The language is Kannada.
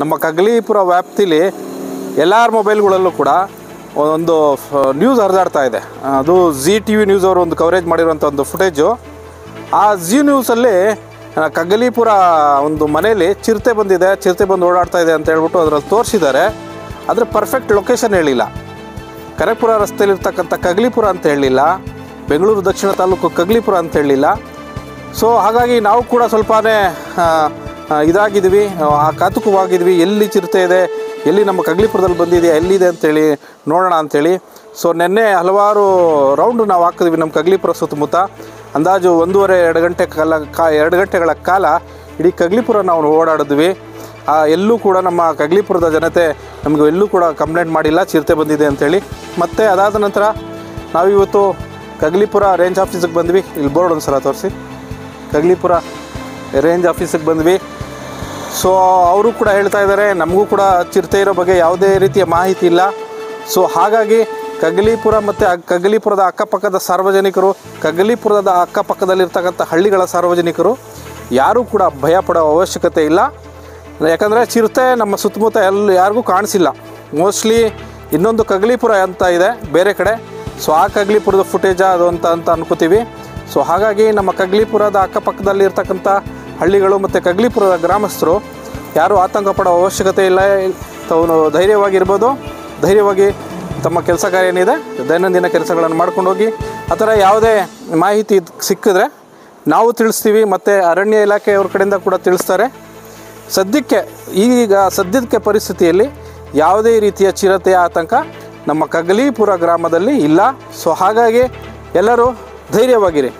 ನಮ್ಮ ಕಗ್ಲಿಪುರ ವ್ಯಾಪ್ತಿಲಿ ಎಲ್ಲರ ಮೊಬೈಲ್ಗಳಲ್ಲೂ ಕೂಡ ಒಂದು ನ್ಯೂಸ್ ಹರಿದಾಡ್ತಾ ಇದೆ. ಅದು ಜಿ ಟಿ ವಿ ನ್ಯೂಸ್ ಅವರು ಒಂದು ಕವರೇಜ್ ಮಾಡಿರುವಂಥ ಒಂದು ಫುಟೇಜು ಆ ಜಿ ನ್ಯೂಸಲ್ಲಿ ಕಗ್ಗಲೀಪುರ ಒಂದು ಮನೆಯಲ್ಲಿ ಚಿರತೆ ಬಂದಿದೆ, ಚಿರತೆ ಬಂದು ಓಡಾಡ್ತಾ ಇದೆ ಅಂತ ಹೇಳ್ಬಿಟ್ಟು ಅದರಲ್ಲಿ ತೋರಿಸಿದ್ದಾರೆ. ಆದರೆ ಪರ್ಫೆಕ್ಟ್ ಲೊಕೇಶನ್ ಹೇಳಿಲ್ಲ. ಕರೆಪುರ ರಸ್ತೆಯಲ್ಲಿರ್ತಕ್ಕಂಥ ಕಗ್ಲಿಪುರ ಅಂತ ಹೇಳಲಿಲ್ಲ ಬೆಂಗಳೂರು ದಕ್ಷಿಣ ತಾಲೂಕು ಕಗ್ಲಿಪುರ ಅಂತ ಹೇಳಲಿಲ್ಲ ಸೊ ಹಾಗಾಗಿ ನಾವು ಕೂಡ ಸ್ವಲ್ಪನೇ ಇದಾಗಿದ್ವಿ. ಆ ಕಾತುಕವಾಗಿದ್ವಿ. ಎಲ್ಲಿ ಚಿರತೆ ಇದೆ? ಎಲ್ಲಿ ನಮ್ಮ ಕಗ್ಲಿಪುರದಲ್ಲಿ ಬಂದಿದೆ ಎಲ್ಲಿದೆ ಅಂತೇಳಿ ನೋಡೋಣ ಅಂಥೇಳಿ ಸೊ ನಿನ್ನೆ ಹಲವಾರು ರೌಂಡ್ ನಾವು ಹಾಕಿದ್ವಿ ನಮ್ಮ ಕಗ್ಲಿಪುರ ಸುತ್ತಮುತ್ತ. ಅಂದಾಜು ಒಂದೂವರೆ, ಎರಡು ಗಂಟೆ ಕಾಲ, ಕಾ, ಎರಡು ಗಂಟೆಗಳ ಕಾಲ ಇಡೀ ಕಗ್ಲಿಪುರ ನಾವು ಓಡಾಡಿದ್ವಿ. ಎಲ್ಲೂ ಕೂಡ ನಮ್ಮ ಕಗ್ಲಿಪುರದ ಜನತೆ ನಮಗೆ ಎಲ್ಲೂ ಕೂಡ ಕಂಪ್ಲೇಂಟ್ ಮಾಡಿಲ್ಲ, ಚಿರತೆ ಬಂದಿದೆ ಅಂಥೇಳಿ ಮತ್ತು ಅದಾದ ನಂತರ ನಾವಿವತ್ತು ಕಗ್ಲಿಪುರ ರೇಂಜ್ ಆಫೀಸಿಗೆ ಬಂದ್ವಿ. ಇಲ್ಲಿ ಬೋರ್ಡ್ ಒಂದು ಸಲ ತೋರಿಸಿ. ಕಗ್ಲಿಪುರ ರೇಂಜ್ ಆಫೀಸಿಗೆ ಬಂದ್ವಿ. ಸೊ ಅವರು ಕೂಡ ಹೇಳ್ತಾ ಇದ್ದಾರೆ ನಮಗೂ ಕೂಡ ಚಿರತೆ ಇರೋ ಬಗ್ಗೆ ಯಾವುದೇ ರೀತಿಯ ಮಾಹಿತಿ ಇಲ್ಲ. ಸೊ ಹಾಗಾಗಿ ಕಗ್ಲಿಪುರ ಮತ್ತು ಕಗಲಿಪುರದ ಅಕ್ಕಪಕ್ಕದ ಸಾರ್ವಜನಿಕರು ಕಗ್ಲಿಪುರದ ಅಕ್ಕಪಕ್ಕದಲ್ಲಿರ್ತಕ್ಕಂಥ ಹಳ್ಳಿಗಳ ಸಾರ್ವಜನಿಕರು ಯಾರೂ ಕೂಡ ಭಯ ಪಡೋ ಅವಶ್ಯಕತೆ ಇಲ್ಲ. ಯಾಕಂದರೆ ಚಿರತೆ ನಮ್ಮ ಸುತ್ತಮುತ್ತ ಎಲ್ಲ ಯಾರಿಗೂ ಕಾಣಿಸಿಲ್ಲ. ಮೋಸ್ಟ್ಲಿ ಇನ್ನೊಂದು ಕಗ್ಲಿಪುರ ಅಂತ ಇದೆ, ಬೇರೆ ಕಡೆ. ಸೊ ಆ ಕಗ್ಲಿಪುರದ ಫುಟೇಜ ಅದು ಅಂತ ಅಂತ ಅನ್ಕೋತೀವಿ. ಸೊ ಹಾಗಾಗಿ ನಮ್ಮ ಕಗ್ಲಿಪುರದ ಅಕ್ಕಪಕ್ಕದಲ್ಲಿ ಇರ್ತಕ್ಕಂಥ ಹಳ್ಳಿಗಳು ಮತ್ತು ಕಗ್ಲಿಪುರದ ಗ್ರಾಮಸ್ಥರು ಯಾರೂ ಆತಂಕ ಪಡೋ ಅವಶ್ಯಕತೆ ಇಲ್ಲ. ತಾವು ಧೈರ್ಯವಾಗಿರ್ಬೋದು. ಧೈರ್ಯವಾಗಿ ತಮ್ಮ ಕೆಲಸ ಕಾರ್ಯ ಏನಿದೆ ದೈನಂದಿನ ಕೆಲಸಗಳನ್ನು ಮಾಡ್ಕೊಂಡು ಹೋಗಿ. ಆ ಥರ ಯಾವುದೇ ಮಾಹಿತಿ ಸಿಕ್ಕಿದ್ರೆ ನಾವು ತಿಳಿಸ್ತೀವಿ. ಮತ್ತು ಅರಣ್ಯ ಇಲಾಖೆಯವ್ರ ಕಡೆಯಿಂದ ಕೂಡ ತಿಳಿಸ್ತಾರೆ. ಸದ್ಯಕ್ಕೆ ಈಗ ಸದ್ಯಕ್ಕೆ ಪರಿಸ್ಥಿತಿಯಲ್ಲಿ ಯಾವುದೇ ರೀತಿಯ ಚಿರತೆಯ ಆತಂಕ ನಮ್ಮ ಕಗಲೀಪುರ ಗ್ರಾಮದಲ್ಲಿ ಇಲ್ಲ. ಸೊ ಹಾಗಾಗಿ ಎಲ್ಲರೂ ಧೈರ್ಯವಾಗಿರಿ.